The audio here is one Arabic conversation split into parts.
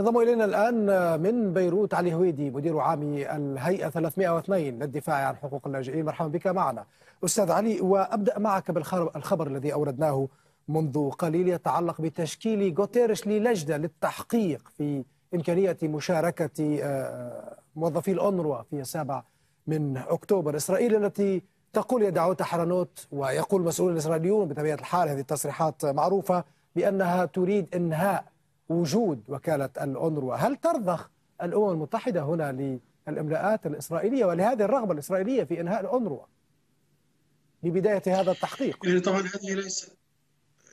انضم إلينا الآن من بيروت علي هويدي مدير عام الهيئة 302 للدفاع عن حقوق اللاجئين. مرحبا بك معنا. أستاذ علي وأبدأ معك بالخبر الذي أوردناه منذ قليل يتعلق بتشكيل غوتيريش للجنة للتحقيق في إمكانية مشاركة آه، موظفي الأونروا في السابع من أكتوبر. إسرائيل التي تقول يدعو تحرنوت ويقول المسؤولون الإسرائيليون بطبيعة الحال هذه التصريحات معروفة بأنها تريد إنهاء وجود وكالة الأونروا هل ترضخ الأمم المتحدة هنا للإملاءات الإسرائيلية ولهذه الرغبة الإسرائيلية في إنهاء الأونروا لبداية هذا التحقيق. يعني طبعا هذه ليست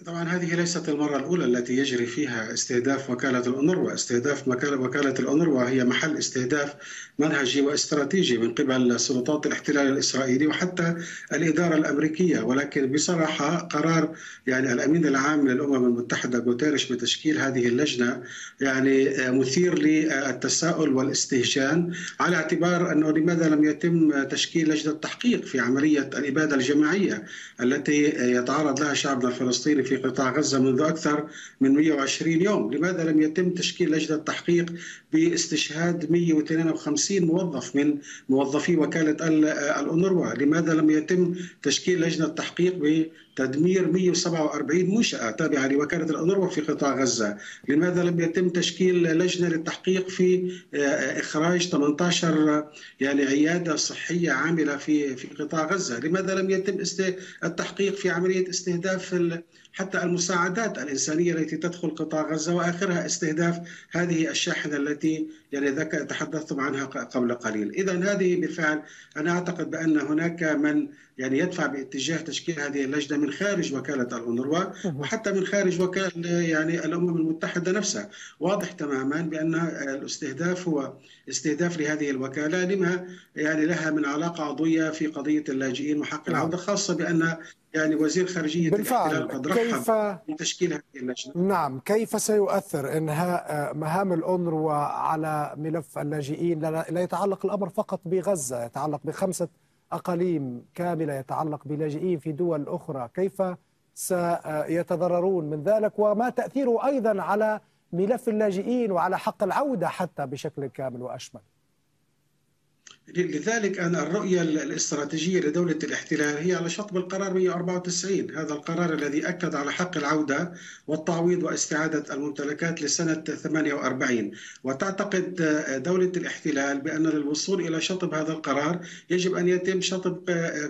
طبعا هذه ليست المرة الأولى التي يجري فيها استهداف وكالة الأونروا استهداف وكالة الأونروا هي محل استهداف منهجي واستراتيجي من قبل سلطات الاحتلال الإسرائيلي وحتى الإدارة الأمريكية. ولكن بصراحة قرار يعني الأمين العام للأمم المتحدة غوتيريش بتشكيل هذه اللجنة يعني مثير للتساؤل والاستهجان على اعتبار أنه لماذا لم يتم تشكيل لجنة تحقيق في عملية الإبادة الجماعية التي يتعرض لها شعبنا الفلسطيني في قطاع غزة منذ أكثر من 120 يوم. لماذا لم يتم تشكيل لجنة تحقيق باستشهاد 152 موظف من موظفي وكالة الأونروا؟ لماذا لم يتم تشكيل لجنة تحقيق تدمير 147 منشأة تابعة لوكالة الأنروا في قطاع غزة. لماذا لم يتم تشكيل لجنة للتحقيق في آه، إخراج 18 يعني عيادة صحية عاملة في في قطاع غزة؟ لماذا لم يتم التحقيق في عملية استهداف حتى المساعدات الإنسانية التي تدخل قطاع غزة وآخرها استهداف هذه الشاحنة التي يعني تحدثتم عنها قبل قليل. إذا هذه بالفعل أنا أعتقد بأن هناك من يعني يدفع باتجاه تشكيل هذه اللجنة من خارج وكالة الأونروا وحتى من خارج وكالة يعني الأمم المتحدة نفسها. واضح تماما بأن الاستهداف هو استهداف لهذه الوكالة لما يعني لها من علاقة عضوية في قضية اللاجئين وحق نعم. العودة خاصة بأن يعني وزير خارجية بالفعل. قد رحب كيف بتشكيل هذه اللجنة. نعم. كيف سيؤثر إنهاء مهام الأونروا على ملف اللاجئين؟ لا يتعلق الأمر فقط بغزة يتعلق بخمسة أقاليم كاملة يتعلق بلاجئين في دول أخرى كيف سيتضررون من ذلك؟ وما تأثيره أيضا على ملف اللاجئين وعلى حق العودة حتى بشكل كامل وأشمل. لذلك أنا الرؤية الاستراتيجية لدولة الاحتلال هي على شطب القرار 194 هذا القرار الذي أكد على حق العودة والتعويض واستعادة الممتلكات لسنة 48 وتعتقد دولة الاحتلال بأن للوصول إلى شطب هذا القرار يجب أن يتم شطب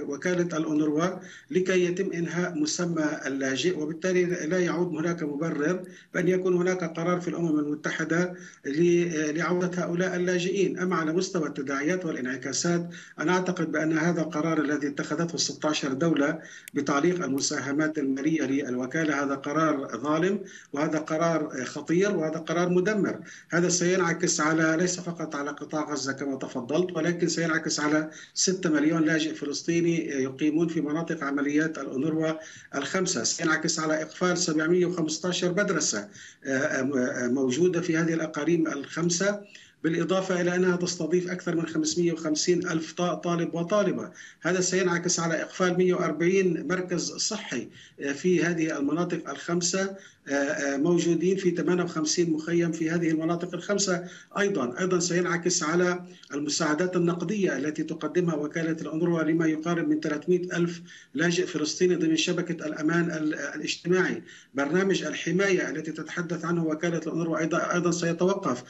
وكالة الأونروا لكي يتم إنهاء مسمى اللاجئ وبالتالي لا يعود هناك مبرر بأن يكون هناك قرار في الأمم المتحدة لعودة هؤلاء اللاجئين. أما على مستوى التداعيات والإنهاء الانعكاسات أنا أعتقد بأن هذا القرار الذي اتخذته 16 دولة بتعليق المساهمات المالية للوكالة هذا قرار ظالم وهذا قرار خطير وهذا قرار مدمر. هذا سينعكس على ليس فقط على قطاع غزة كما تفضلت ولكن سينعكس على 6 مليون لاجئ فلسطيني يقيمون في مناطق عمليات الأونروا الخمسة. سينعكس على إقفال 715 مدرسة آه، آه، موجودة في هذه الأقاليم الخمسة. بالإضافة إلى أنها تستضيف أكثر من 550 ألف طالب وطالبة. هذا سينعكس على إقفال 140 مركز صحي آه، في هذه المناطق الخمسة آه، آه، موجودين في 58 مخيم في هذه المناطق الخمسة. أيضا أيضا سينعكس على المساعدات النقدية التي تقدمها وكالة الأنروا لما يقارب من 300 ألف لاجئ فلسطيني ضمن شبكة الأمان الاجتماعي. برنامج الحماية التي تتحدث عنه وكالة الأنروا أيضا, أيضا سيتوقف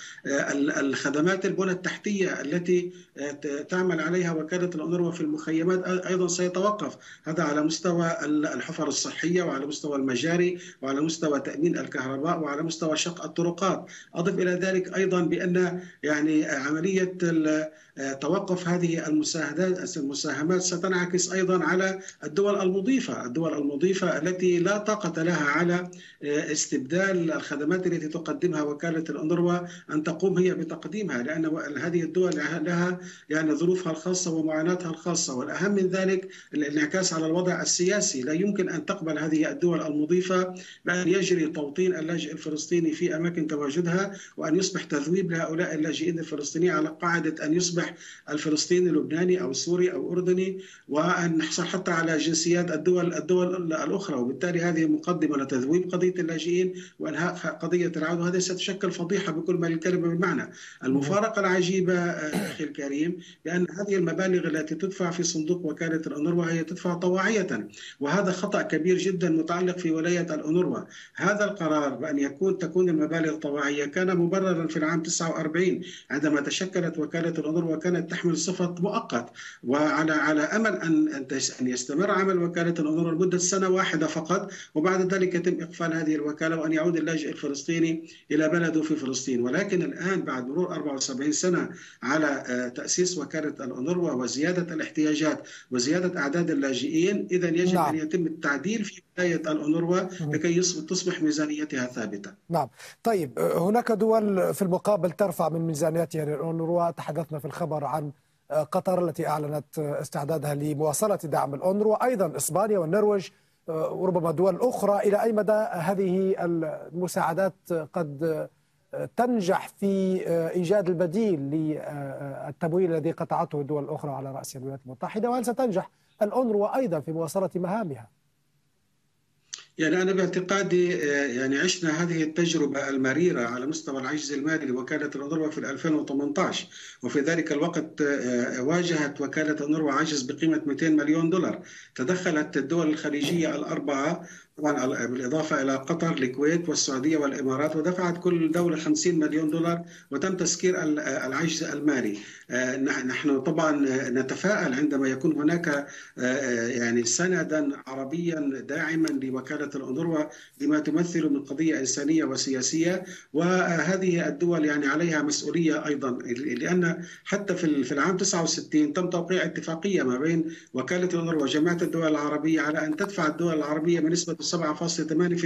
الخدمات البنى التحتية التي تعمل عليها وكالة الأنروا في المخيمات أيضا سيتوقف. هذا على مستوى الحفر الصحية وعلى مستوى المجاري وعلى مستوى تأمين الكهرباء وعلى مستوى شق الطرقات. أضف إلى ذلك أيضا بأن يعني عملية توقف هذه المساهدات المساهمات ستنعكس أيضا على الدول المضيفة، الدول المضيفة التي لا طاقة لها على استبدال الخدمات التي تقدمها وكالة الانروا ان تقوم هي تقديمها لأن هذه الدول لها يعني ظروفها الخاصة ومعاناتها الخاصة. والأهم من ذلك الانعكاس على الوضع السياسي. لا يمكن أن تقبل هذه الدول المضيفة بأن يجري توطين اللاجئ الفلسطيني في أماكن تواجدها وأن يصبح تذويب لهؤلاء اللاجئين الفلسطينيين على قاعدة أن يصبح الفلسطيني لبناني أو سوري أو أردني وأن نحصل حتى على جنسيات الدول الدول الأخرى. وبالتالي هذه مقدمة لتذويب قضية اللاجئين وانهاء قضية العوده وهذا ستشكل فضيحة بكل ما الكلمة بالمعنى. المفارقة العجيبة أخي الكريم بأن هذه المبالغ التي تدفع في صندوق وكالة الأونروا هي تدفع طواعية وهذا خطأ كبير جدا متعلق في ولاية الأونروا. هذا القرار بأن يكون تكون المبالغ طواعية كان مبررا في العام 49 عندما تشكلت وكالة الأونروا كانت تحمل صفة مؤقت وعلى على أمل أن أن يستمر عمل وكالة الأونروا لمدة سنة واحدة فقط وبعد ذلك يتم إقفال هذه الوكالة وأن يعود اللاجئ الفلسطيني إلى بلده في فلسطين. ولكن الآن بعد مرور 74 سنة على تأسيس وكالة الأونروا وزيادة الاحتياجات وزيادة أعداد اللاجئين اذا يجب نعم. ان يتم التعديل في ولايه الأونروا لكي تصبح ميزانيتها ثابتة. نعم، طيب هناك دول في المقابل ترفع من ميزانيتها للأونروا تحدثنا في الخبر عن قطر التي أعلنت استعدادها لمواصلة دعم الأونروا أيضا إسبانيا والنرويج وربما دول أخرى. إلى أي مدى هذه المساعدات قد تنجح في إيجاد البديل للتمويل الذي قطعته الدول الأخرى على رأس الولايات المتحدة وهل ستنجح الأونروا أيضا في مواصلة مهامها؟ يعني أنا باعتقادي يعني عشنا هذه التجربة المريرة على مستوى العجز المالي لوكالة الأونروا في 2018 وفي ذلك الوقت واجهت وكالة الأونروا عجز بقيمة 200 مليون دولار تدخلت الدول الخليجية الأربعة طبعا بالإضافة إلى قطر الكويت والسعودية والإمارات ودفعت كل دولة 50 مليون دولار وتم تسكير العجز المالي. نحن طبعا نتفائل عندما يكون هناك يعني سندا عربيا داعما لوكالة الأونروا لما تمثل من قضية إنسانية وسياسية. وهذه الدول يعني عليها مسؤولية أيضا لأن حتى في العام 69 تم توقيع اتفاقية ما بين وكالة الأونروا وجماعة الدول العربية على أن تدفع الدول العربية بنسبة 7.8%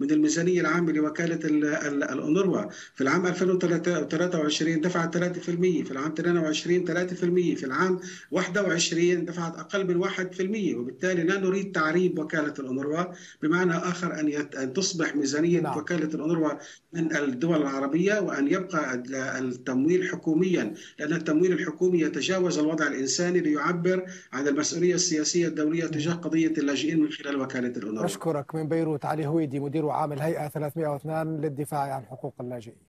من الميزانية العامة لوكالة الأونروا. في العام 2023 دفعت 3% في العام 22 3% في العام 21 دفعت أقل من 1% وبالتالي لا نريد تعريب وكالة الأونروا بمعنى آخر أن أن تصبح ميزانية نعم. وكالة الأونروا من الدول العربية وأن يبقى التمويل حكوميا لأن التمويل الحكومي يتجاوز الوضع الإنساني ليعبر عن المسؤولية السياسية الدولية تجاه قضية اللاجئين من خلال وكالة الأونروا. أشكرك من بيروت علي هويدي مدير عام الهيئة 302 للدفاع عن حقوق اللاجئين.